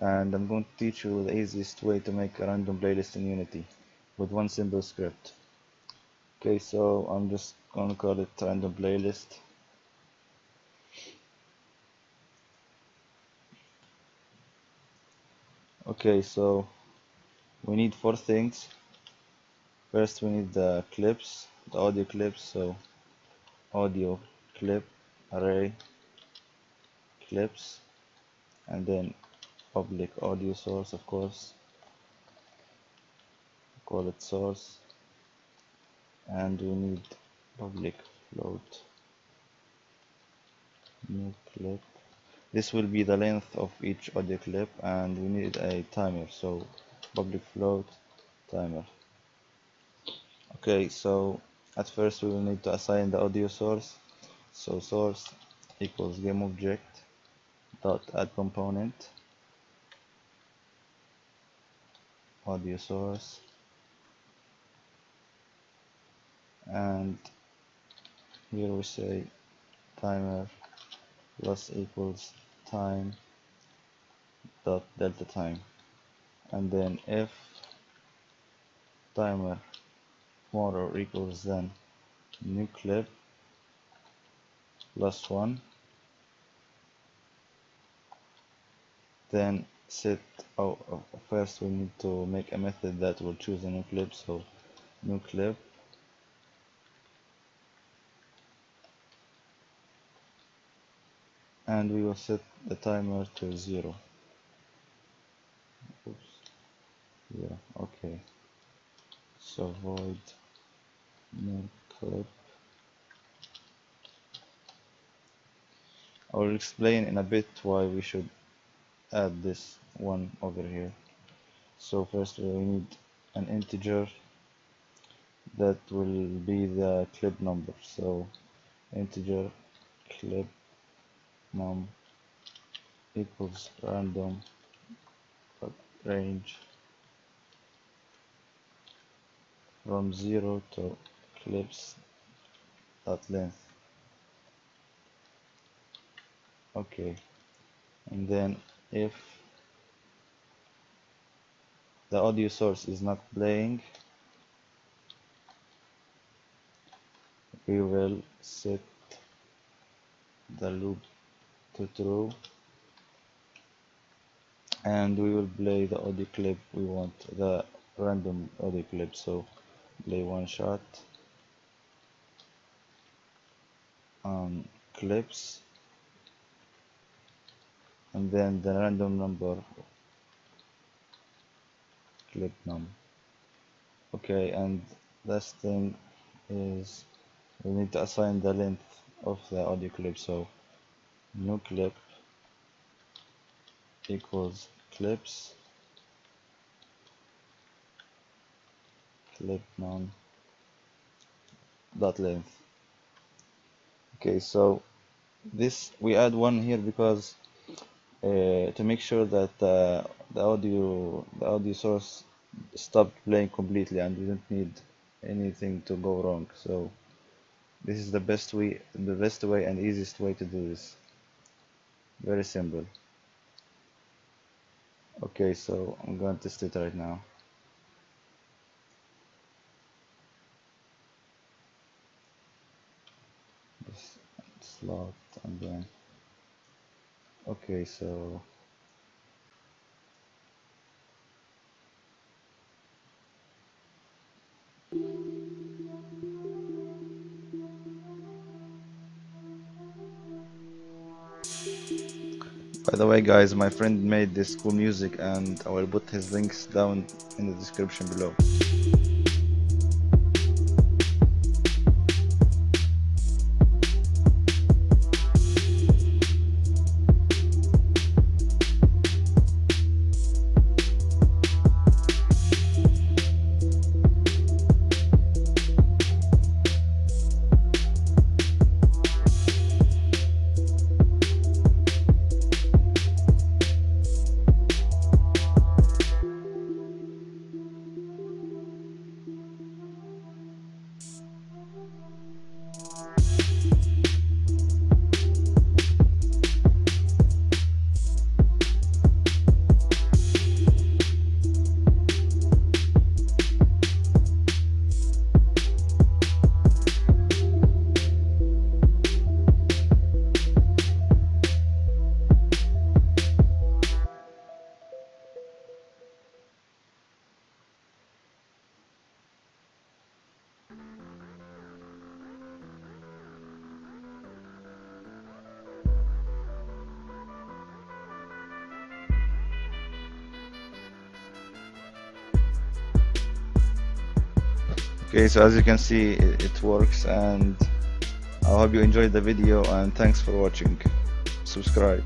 and I'm going to teach you the easiest way to make a random playlist in Unity with one simple script. Okay, so I'm just going to call it random playlist. Okay, so we need four things. First we need the clips, the audio clips, so audio clip array clips and then public audio source of course. Call it source. And we need public float. New clip. This will be the length of each audio clip and we need a timer. So public float timer. Okay so at first we will need to assign the audio source. So source equals game object dot add component audio source and here we say timer plus equals time dot delta time. And then if timer more or equals than new clip plus one then set oh, first we need to make a method that will choose a new clip so new clip. And we will set the timer to zero. Oops. yeah okay. So void new clip. I will explain in a bit why we should add this one over here. So first we need an integer that will be the clip number. So integer clip num equals random range from 0 to clips dot length. Okay. And then if the audio source is not playing. We will set the loop to true. And we will play the audio clip. We want the random audio clip so play one shot um, clips. And then the random number clip num okay and last thing is we need to assign the length of the audio clip. So new clip equals clips. Clip num dot length. Okay so this we add one here because uh, to make sure that uh, the audio the audio source stopped playing completely and we don't need anything to go wrong. So this is the best way the best way and easiest way to do this. Very simple. Okay so I'm going to test it right now. Slot and then okay so by the way guys my friend made this cool music and I will put his links down in the description below okay so as you can see it, it works and I hope you enjoyed the video and thanks for watching. Subscribe